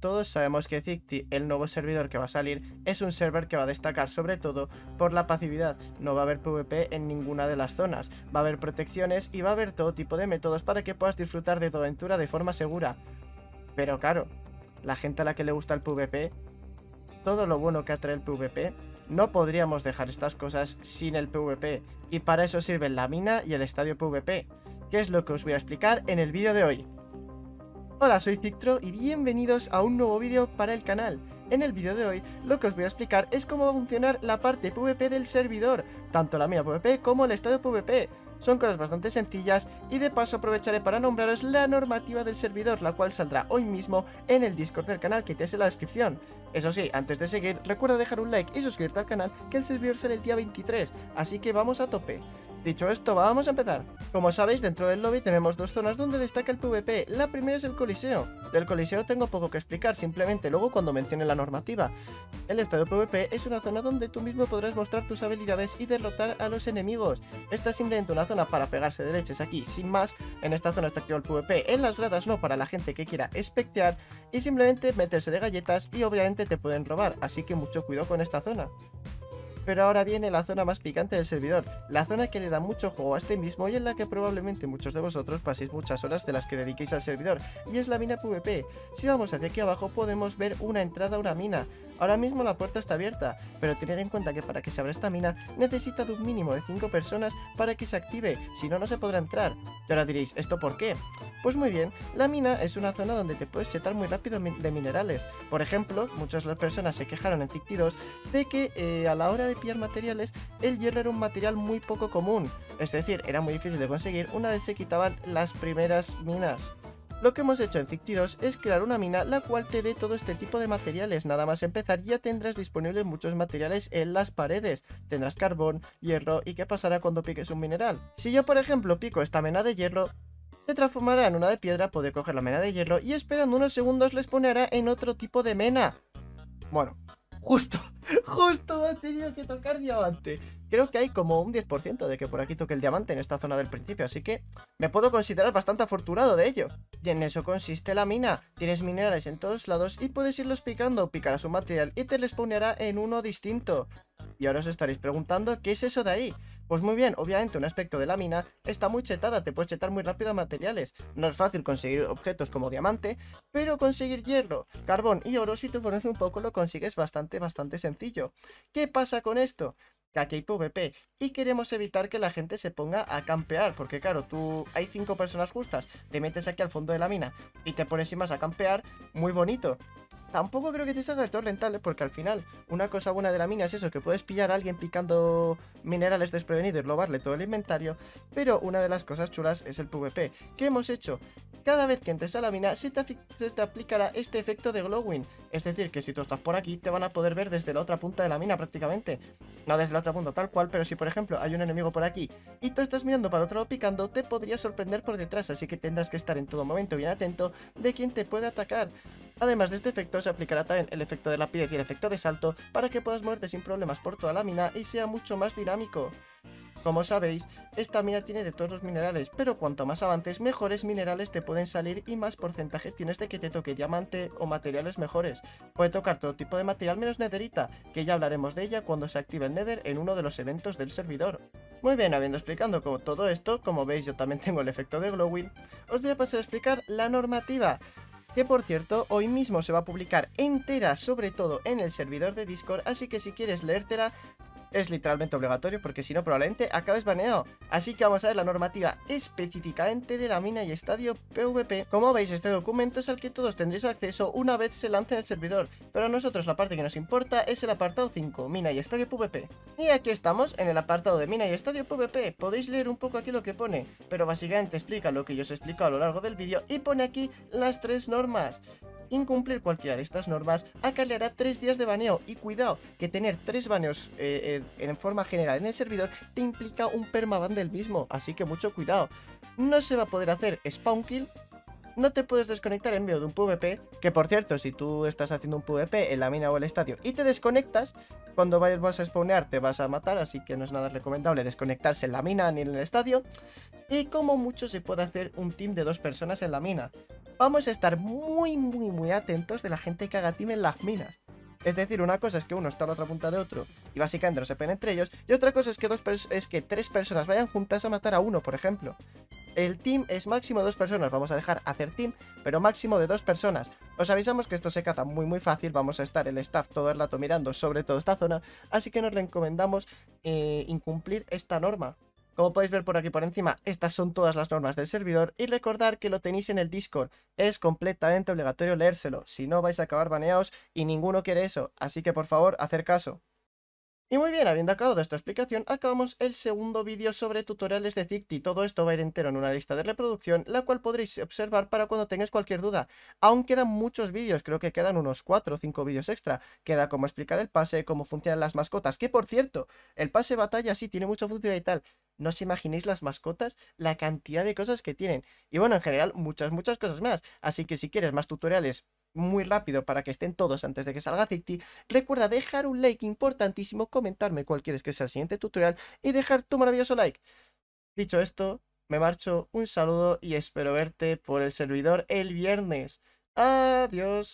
todos sabemos que Zicti, el nuevo servidor que va a salir, es un server que va a destacar sobre todo por la pasividad. No va a haber PvP en ninguna de las zonas, va a haber protecciones y va a haber todo tipo de métodos para que puedas disfrutar de tu aventura de forma segura. Pero claro, la gente a la que le gusta el PvP, todo lo bueno que atrae el PvP, no podríamos dejar estas cosas sin el PvP. Y para eso sirven la mina y el estadio PvP, que es lo que os voy a explicar en el vídeo de hoy. Hola, soy Cictro y bienvenidos a un nuevo vídeo para el canal. En el vídeo de hoy lo que os voy a explicar es cómo va a funcionar la parte PvP del servidor, tanto la mina PvP como el estadio PvP. Son cosas bastante sencillas y de paso aprovecharé para nombraros la normativa del servidor, la cual saldrá hoy mismo en el Discord del canal que te en la descripción. Eso sí, antes de seguir, recuerda dejar un like y suscribirte al canal que el servidor sale el día 23, así que vamos a tope. Dicho esto, vamos a empezar. Como sabéis, dentro del lobby tenemos dos zonas donde destaca el PvP. La primera es el Coliseo. Del Coliseo tengo poco que explicar, simplemente luego cuando mencione la normativa. El estadio PvP es una zona donde tú mismo podrás mostrar tus habilidades y derrotar a los enemigos. Esta es simplemente una zona para pegarse de leches aquí, sin más. En esta zona está activo el PvP, en las gradas no para la gente que quiera espectear y simplemente meterse de galletas y obviamente te pueden robar, así que mucho cuidado con esta zona. Pero ahora viene la zona más picante del servidor, la zona que le da mucho juego a este mismo y en la que probablemente muchos de vosotros paséis muchas horas de las que dediquéis al servidor, y es la mina PvP. Si vamos hacia aquí abajo podemos ver una entrada a una mina, Ahora mismo la puerta está abierta, pero tener en cuenta que para que se abra esta mina necesita de un mínimo de 5 personas para que se active, si no, no se podrá entrar. Y ahora diréis, ¿esto por qué? Pues muy bien, la mina es una zona donde te puedes chetar muy rápido de minerales. Por ejemplo, muchas de las personas se quejaron en Cictidos de que eh, a la hora de materiales, el hierro era un material muy poco común. Es decir, era muy difícil de conseguir una vez se quitaban las primeras minas. Lo que hemos hecho en Cictidos es crear una mina la cual te dé todo este tipo de materiales. Nada más empezar ya tendrás disponibles muchos materiales en las paredes. Tendrás carbón, hierro y qué pasará cuando piques un mineral. Si yo por ejemplo pico esta mena de hierro, se transformará en una de piedra, poder coger la mena de hierro y esperando unos segundos les ponerá en otro tipo de mena. Bueno, justo, justo ha tenido que tocar diamante creo que hay como un 10% de que por aquí toque el diamante en esta zona del principio, así que me puedo considerar bastante afortunado de ello. Y en eso consiste la mina, tienes minerales en todos lados y puedes irlos picando, picarás un material y te les en uno distinto. Y ahora os estaréis preguntando, ¿qué es eso de ahí? Pues muy bien, obviamente un aspecto de la mina está muy chetada, te puedes chetar muy rápido a materiales. No es fácil conseguir objetos como diamante, pero conseguir hierro, carbón y oro si te pones un poco lo consigues bastante, bastante sencillo. ¿Qué pasa con esto? Que aquí hay PvP y queremos evitar que la gente se ponga a campear, porque claro, tú hay cinco personas justas, te metes aquí al fondo de la mina y te pones sin más a campear, muy bonito. Tampoco creo que te salga de todo rentable, porque al final, una cosa buena de la mina es eso, que puedes pillar a alguien picando minerales desprevenidos y robarle todo el inventario, pero una de las cosas chulas es el PvP. ¿Qué hemos hecho? Cada vez que entres a la mina se te, aplicará este efecto de glowing. Es decir, que si tú estás por aquí te van a poder ver desde la otra punta de la mina prácticamente. No desde la otra punta tal cual, pero si por ejemplo hay un enemigo por aquí y tú estás mirando para otro lado picando, te podría sorprender por detrás. Así que tendrás que estar en todo momento bien atento de quién te puede atacar. Además de este efecto se aplicará también el efecto de rapidez y el efecto de salto para que puedas moverte sin problemas por toda la mina y sea mucho más dinámico. Como sabéis, esta mina tiene de todos los minerales, pero cuanto más avances, mejores minerales te pueden salir y más porcentaje tienes de que te toque diamante o materiales mejores. Puede tocar todo tipo de material menos netherita, que ya hablaremos de ella cuando se active el nether en uno de los eventos del servidor. Muy bien, habiendo explicado todo esto, como veis yo también tengo el efecto de glowing, os voy a pasar a explicar la normativa que por cierto hoy mismo se va a publicar entera sobre todo en el servidor de Discord, así que si quieres leértela es literalmente obligatorio porque si no probablemente acabes baneado. Así que vamos a ver la normativa específicamente de la mina y estadio PvP. Como veis este documento es al que todos tendréis acceso una vez se lance en el servidor, pero a nosotros la parte que nos importa es el apartado 5, mina y estadio PvP. Y aquí estamos en el apartado de mina y estadio PvP, podéis leer un poco aquí lo que pone, pero básicamente explica lo que yo os he explicado a lo largo del vídeo y pone aquí las tres normas. Incumplir cualquiera de estas normas acarreará 3 días de baneo y cuidado que tener 3 baneos eh, eh, en forma general en el servidor te implica un permaban del mismo, así que mucho cuidado. No se va a poder hacer spawn kill, no te puedes desconectar en medio de un PvP, que por cierto, si tú estás haciendo un PvP en la mina o el estadio y te desconectas, cuando vayas a spawnear te vas a matar, así que no es nada recomendable desconectarse en la mina ni en el estadio. Y como mucho se puede hacer un team de dos personas en la mina. Vamos a estar muy, muy, muy atentos de la gente que haga team en las minas. Es decir, una cosa es que uno está a la otra punta de otro y básicamente no se peguen entre ellos, y otra cosa es que, dos es que tres personas vayan juntas a matar a uno, por ejemplo. El team es máximo dos personas, vamos a dejar hacer team, pero máximo de dos personas. Os avisamos que esto se caza muy muy fácil, vamos a estar el staff todo el rato mirando sobre toda esta zona, así que nos recomendamos eh, incumplir esta norma. Como podéis ver por aquí por encima, estas son todas las normas del servidor y recordar que lo tenéis en el Discord. Es completamente obligatorio leérselo, si no vais a acabar baneados y ninguno quiere eso, así que por favor, hacer caso. Y muy bien, habiendo acabado esta explicación, acabamos el segundo vídeo sobre tutoriales de Zicti. Todo esto va a ir entero en una lista de reproducción, la cual podréis observar para cuando tengáis cualquier duda. Aún quedan muchos vídeos, creo que quedan unos 4 o 5 vídeos extra. Queda cómo explicar el pase, cómo funcionan las mascotas, que por cierto, el pase batalla sí tiene mucho funcionalidad y tal. No os imaginéis las mascotas, la cantidad de cosas que tienen. Y bueno, en general, muchas, muchas cosas más. Así que si quieres más tutoriales muy rápido para que estén todos antes de que salga Zicti, recuerda dejar un like importantísimo, comentarme cuál quieres que sea el siguiente tutorial y dejar tu maravilloso like. Dicho esto, me marcho, un saludo y espero verte por el servidor el viernes. Adiós.